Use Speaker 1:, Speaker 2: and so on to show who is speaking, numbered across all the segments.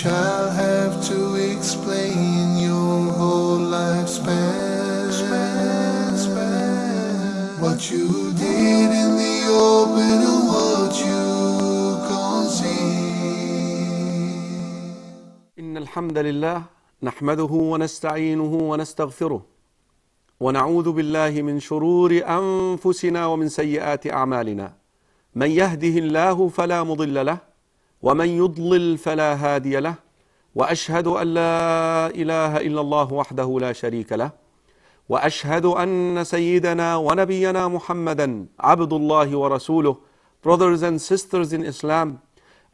Speaker 1: shall have to explain your whole lifespan. What you did in the open and what you concealed.
Speaker 2: إن الحمد لله نحمده ونستعينه ونستغفره ونعوذ بالله من شرور أنفسنا ومن سيئات أعمالنا من يهده الله فلا مضل له ومن يضلل فلا هادي له وأشهد أن لا إله إلا الله وحده لا شريك له وأشهد أن سيدنا ونبينا محمدا عبد الله ورسوله Brothers and sisters in Islam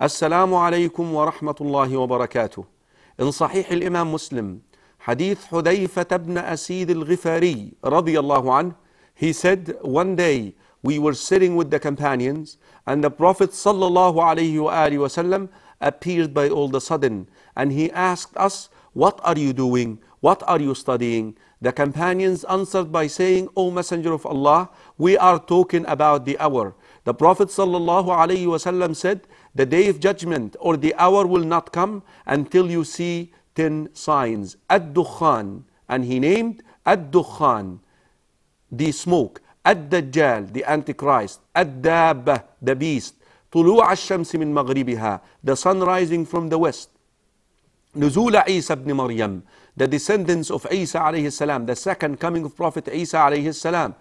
Speaker 2: السلام عليكم ورحمة الله وبركاته. إن صحيح الإمام مسلم حديث حذيفة بن أسيد الغفاري رضي الله عنه He said one day we were sitting with the companions and the Prophet wasallam appeared by all the sudden. And he asked us what are you doing? What are you studying? The companions answered by saying o messenger of Allah we are talking about the hour. The Prophet wasallam said the day of judgment or the hour will not come until you see 10 signs. Ad-dukhan. And he named ad-dukhan the smoke الدجال the antichrist الدابة the beast طلوع الشمس من مغربها the sun rising from the west نزول عيسى ابن مريم the descendants of Isa عليه السلام the second coming of Prophet Isa عليه السلام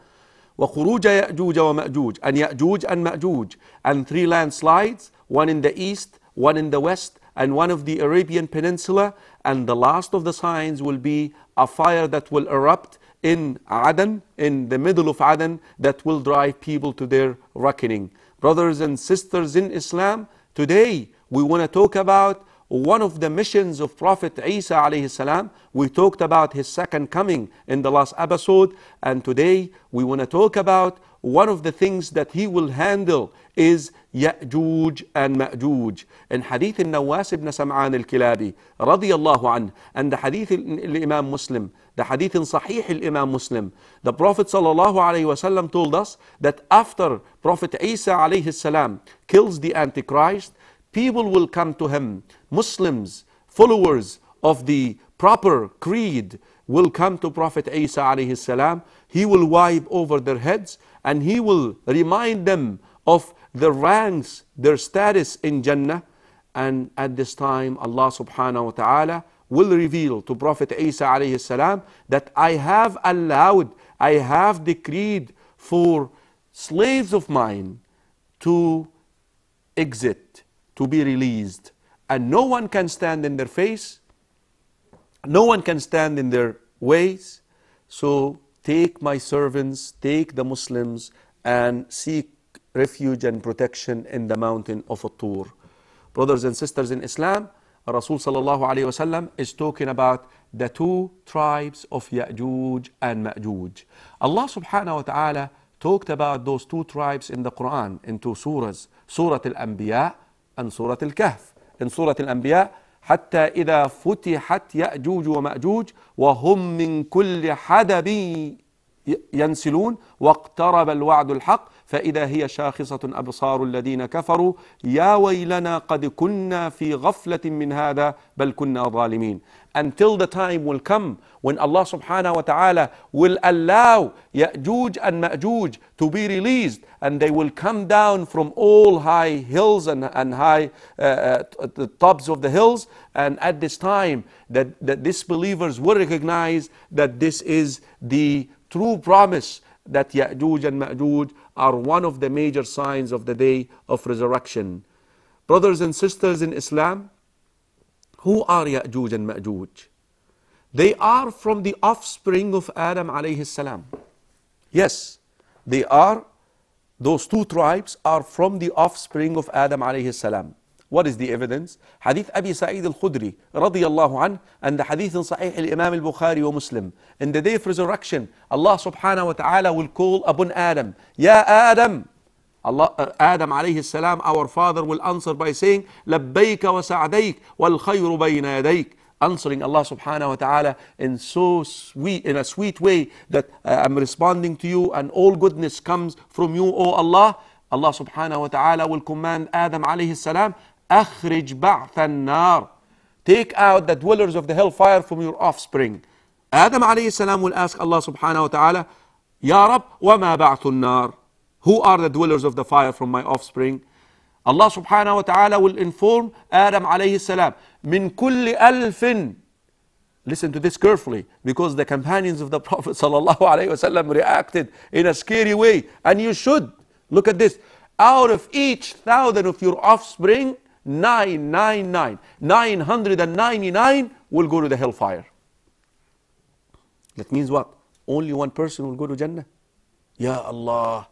Speaker 2: وخروج يأجوج ومأجوج and يأجوج and مأجوج and three landslides one in the east one in the west and one of the Arabian Peninsula and the last of the signs will be a fire that will erupt in Aden, in the middle of Aden, that will drive people to their reckoning. Brothers and sisters in Islam, today we want to talk about one of the missions of Prophet Isa alayhi salam. We talked about his second coming in the last episode, and today we want to talk about one of the things that he will handle is Ya'juj and Ma'juj. In Hadith al-Nawas ibn Sam'an al-Kilabi, radiyallahu anh, and the Hadith al-Imam Muslim, the Hadith in Sahih al-Imam Muslim, the Prophet sallallahu told us that after Prophet Isa alayhi salam kills the Antichrist, people will come to him, Muslims, followers of the proper creed, will come to Prophet Isa alayhi salam. He will wipe over their heads and he will remind them of their ranks, their status in Jannah. And at this time, Allah subhanahu wa ta'ala will reveal to Prophet Isa alayhi salam that I have allowed, I have decreed for slaves of mine to exit, to be released. And no one can stand in their face, no one can stand in their ways. So take my servants, take the Muslims, and seek refuge and protection in the mountain of Tur. Brothers and sisters in Islam, Rasul sallallahu wasallam is talking about the two tribes of Ya'juj and Ma'juj. Allah subhanahu wa ta'ala talked about those two tribes in the Quran in two surahs, Surah Al-Anbiya and Surah Al-Kahf. In Surah Al-Anbiya, حتى إذا فتحت يأجوج ومأجوج وهم من كل حدب ينسلون واقترب الوعد الحق فإذا هي شاخصة أبصار الذين كفروا يا ويلنا قد كنا في غفلة من هذا بل كنا ظالمين Until the time will come when Allah subhanahu wa ta'ala will allow Ya'juj and Ma'juj to be released and they will come down from all high hills and, and high uh, uh, the tops of the hills and at this time that, that disbelievers will recognize that this is the true promise that Ya'juj and Ma'juj are one of the major signs of the day of resurrection. Brothers and sisters in Islam, who are Ya'juj and Ma'juj? They are from the offspring of Adam alayhi salam. Yes, they are, those two tribes are from the offspring of Adam alayhi salam. What is the evidence? Hadith Abi Sa'id al-Khudri radiyallahu an and the hadith in Sahih al-Imam al-Bukhari wa Muslim. In the day of resurrection, Allah subhanahu wa ta'ala will call upon Adam, Ya Adam, Allah, uh, Adam alayhi salam, our father will answer by saying, Labbayka wa sa'dayk wal khayru bayna yadayk. Answering Allah subhanahu wa ta'ala in so sweet, in a sweet way that uh, I'm responding to you and all goodness comes from you, O Allah. Allah subhanahu wa ta'ala will command Adam alayhi salam أخرج بعث النار take out the dwellers of the hellfire from your offspring. Adam alayhi salam will ask Allah subhanahu wa ta'ala, Ya Rab, وَمَا بَعْثُ النَّارِ Who are the dwellers of the fire from my offspring? Allah subhanahu wa ta'ala will inform Adam alayhi salam, min kulli alfin. Listen to this carefully because the companions of the Prophet sallallahu alayhi wasallam reacted in a scary way. And you should. Look at this. Out of each thousand of your offspring, 999, 999 will go to the hellfire. That means what? Only one person will go to Jannah. Ya Allah.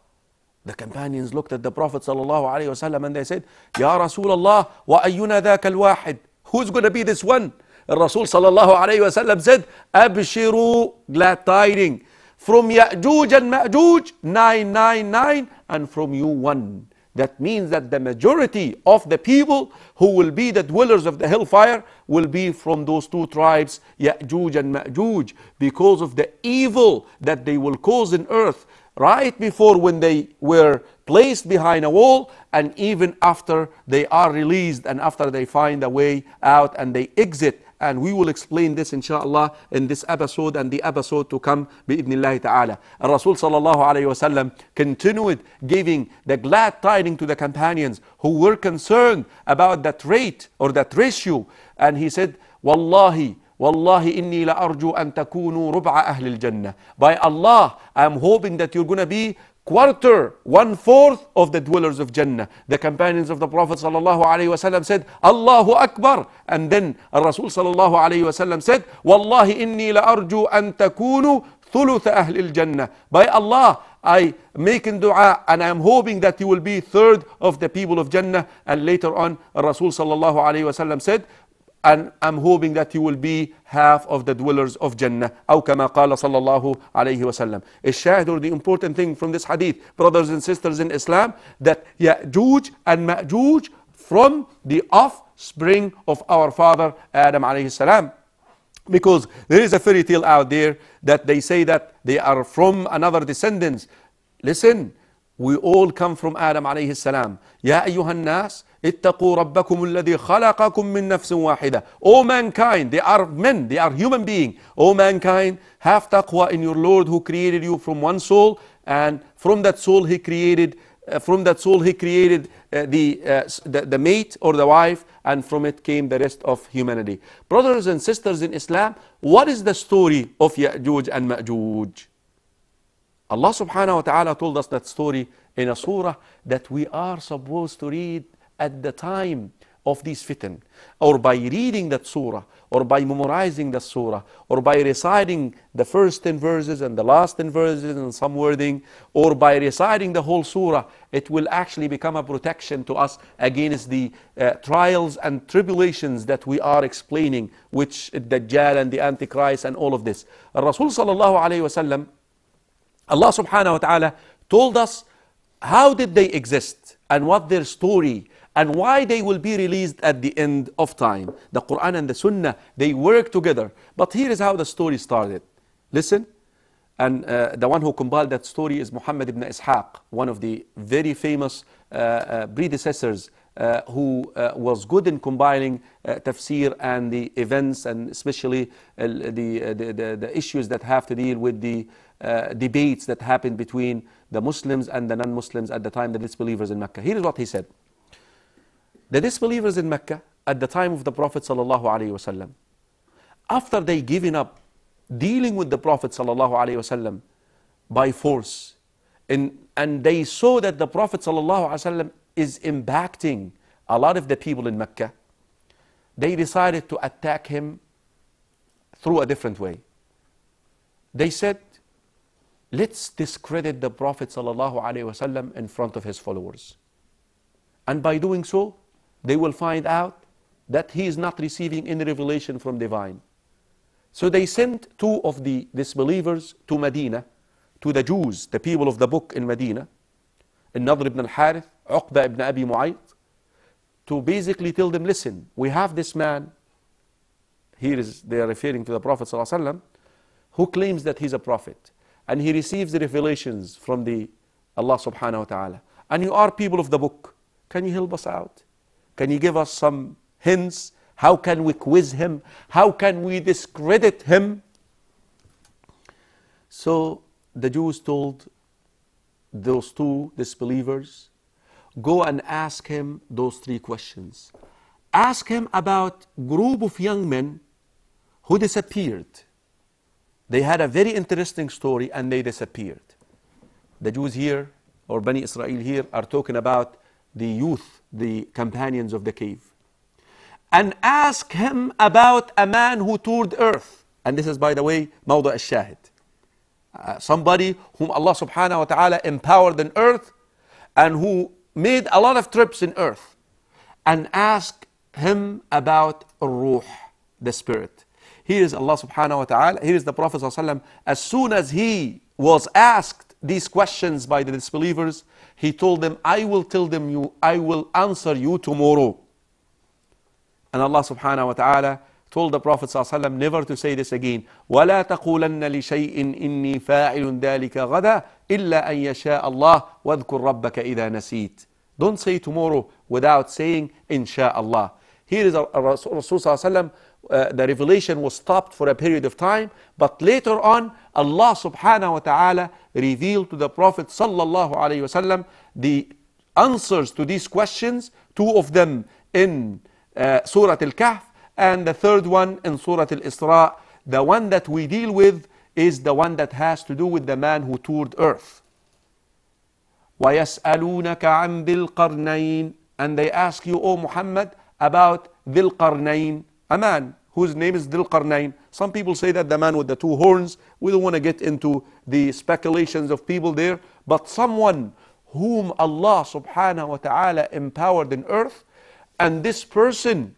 Speaker 2: The companions looked at the Prophet wasallam and they said, Ya Rasulullah, wa ayyuna dhaka al-wahid. Who's going to be this one? Rasul sallallahu alayhi wasallam said, Abshiru, glad tiding. From Ya'juj and Ma'juj, 999, and from you one. That means that the majority of the people who will be the dwellers of the hellfire will be from those two tribes, Ya'juj and Ma'juj, because of the evil that they will cause in earth right before when they were placed behind a wall and even after they are released and after they find a way out and they exit and we will explain this inshallah in this episode and the episode to come bi'idhnillahi ta'ala. Rasul sallallahu alayhi wasallam continued giving the glad tiding to the companions who were concerned about that rate or that ratio and he said, Wallahi, Wallahi inni la arju an takunu rub'a ahli al-jannah. By Allah, I am hoping that you're going to be quarter, one fourth of the dwellers of Jannah. The companions of the Prophet said, Allahu Akbar. And then Rasul wasallam said, Wallahi inni la arju an takunu thuluth ahli al-jannah. By Allah, I make in dua and I am hoping that you will be third of the people of Jannah. And later on, Rasul wasallam said, and I'm hoping that you will be half of the dwellers of Jannah. أو كما قال صلى الله عليه وسلم. الشاهد or the important thing from this hadith, brothers and sisters in Islam, that Ya'juj and Ma'juj from the offspring of our father Adam alayhi salam. Because there is a fairy tale out there that they say that they are from another descendants. Listen, we all come from Adam alayhi salam. يا أيها الناس اتقوا ربكم الذي خلقكم من نفس واحدة. O mankind, they are men, they are human being. O mankind, have taqwa in your Lord who created you from one soul and from that soul he created uh, from that soul he created uh, the, uh, the, the mate or the wife and from it came the rest of humanity. Brothers and sisters in Islam, what is the story of Ya'juj and Ma'juj? Allah subhanahu wa ta'ala told us that story in a surah that we are supposed to read at the time of these fitan, or by reading that surah, or by memorizing the surah, or by reciting the first 10 verses and the last 10 verses and some wording, or by reciting the whole surah, it will actually become a protection to us against the uh, trials and tribulations that we are explaining, which the Dajjal and the Antichrist and all of this. Rasul sallallahu alayhi wasallam, Allah subhanahu wa ta'ala told us how did they exist and what their story and why they will be released at the end of time. The Quran and the Sunnah, they work together. But here is how the story started. Listen. And uh, the one who compiled that story is Muhammad ibn Ishaq, one of the very famous uh, uh, predecessors uh, who uh, was good in combining uh, tafsir and the events and especially the, the, the, the, issues that have to deal with the debates that happened between the Muslims and the non-Muslims at the time, the disbelievers in Mecca. Here is what he said. The disbelievers in Mecca at the time of the Prophet wasallam, after they given up dealing with the Prophet wasallam by force, and, and they saw that the Prophet wasallam is impacting a lot of the people in Mecca, they decided to attack him through a different way. They said, let's discredit the Prophet ﷺ in front of his followers. And by doing so, they will find out that he is not receiving any revelation from divine. So they sent two of the disbelievers to Medina, to the Jews, the people of the book in Medina, Nadr ibn al-Harith, Uqba ibn Abi Mu'ayt, to basically tell them, listen, we have this man, here is, they are referring to the Prophet ﷺ, who claims that he's a prophet and he receives the revelations from the Allah subhanahu wa ta'ala. And you are people of the book. Can you help us out? Can you give us some hints How can we quiz him? How can we discredit him? So the Jews told those two disbelievers, go and ask him those three questions. Ask him about a group of young men who disappeared. They had a very interesting story and they disappeared. The Jews here, or Bani Israel here, are talking about the youth, the companions of the cave. And ask him about a man who toured earth. And this is, by the way, Mawda al-Shahid. Uh, somebody whom Allah subhanahu wa ta'ala empowered in earth and who made a lot of trips in earth. And ask him about ruh, the spirit. Here is Allah subhanahu wa ta'ala, here is the Prophet as soon as he was asked these questions by the disbelievers, he told them, I will tell them you, I will answer you tomorrow. And Allah subhanahu wa ta'ala told the Prophet ﷺ never to say this again. وَلَا تَقُولَنَّ لِشَيْءٍ إِنِّي فَاعِلٌ ذَلِكَ غَدًا إِلَّا أَن يَشَاءَ اللَّهُ وَاذْكُرْ رَبَّكَ إِذَا نَسِيتَ Don't say tomorrow without saying inshallah. Here is Rasul ﷺ, uh, the revelation was stopped for a period of time, but later on Allah subhanahu wa ta'ala revealed to the Prophet sallallahu alayhi wasallam the answers to these questions, two of them in uh, Surah Al-Kahf and the third one in Surah Al-Isra. The one that we deal with is the one that has to do with the man who toured earth. وَيَسْأَلُونَكَ عَنْ ذِي الْقَرْنَيْنِ And they ask you, O Muhammad, about ذِي الْقَرْنَيْنِ a man whose name is Dhil Qarnayn. Some people say that the man with the two horns. We don't want to get into the speculations of people there. But someone whom Allah subhanahu wa ta'ala empowered in earth and this person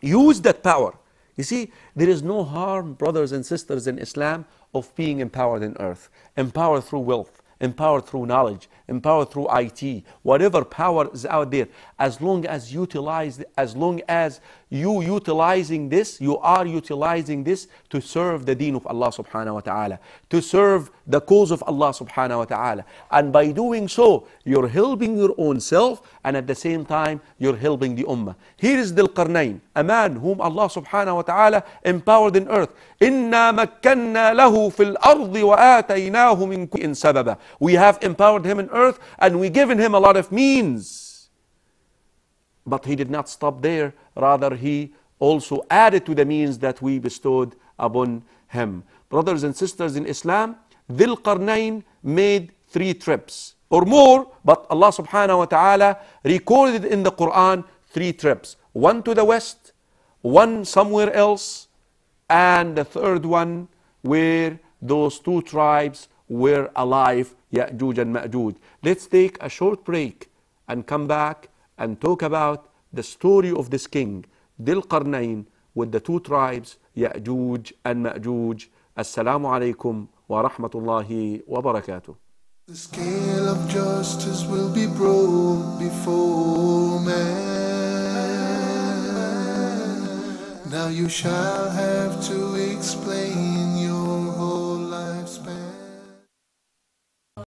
Speaker 2: used that power. You see, there is no harm, brothers and sisters in Islam, of being empowered in earth, empowered through wealth, empowered through knowledge, empowered through IT, whatever power is out there, as long as utilized, as long as you utilizing this, you are utilizing this to serve the deen of Allah subhanahu wa ta'ala, to serve the cause of Allah subhanahu wa ta'ala. And by doing so, you're helping your own self and at the same time, you're helping the ummah. Here is Dhul Qarnayn, a man whom Allah subhanahu wa ta'ala empowered in earth. إِنَّا مَكَّنَّا لَهُ فِي الْأَرْضِ وَآتَيْنَاهُ مِنْ كُلِّ سَبَبًا We have empowered him in earth and we given him a lot of means. But he did not stop there. Rather, he also added to the means that we bestowed upon him. Brothers and sisters in Islam, Dhul Qarnayn made three trips or more, but Allah subhanahu wa ta'ala recorded in the Quran three trips. One to the west, one somewhere else, and the third one where those two tribes were alive, Ya'juj and Ma'juj. Let's take a short break and come back and talk about the story of this king, Dil Qarnayn, with the two tribes, Ya'juj and. Assalamu alaikum wa rahmatullahi wa barakatuh.
Speaker 1: The scale of justice will be broke before man. Now you shall have to explain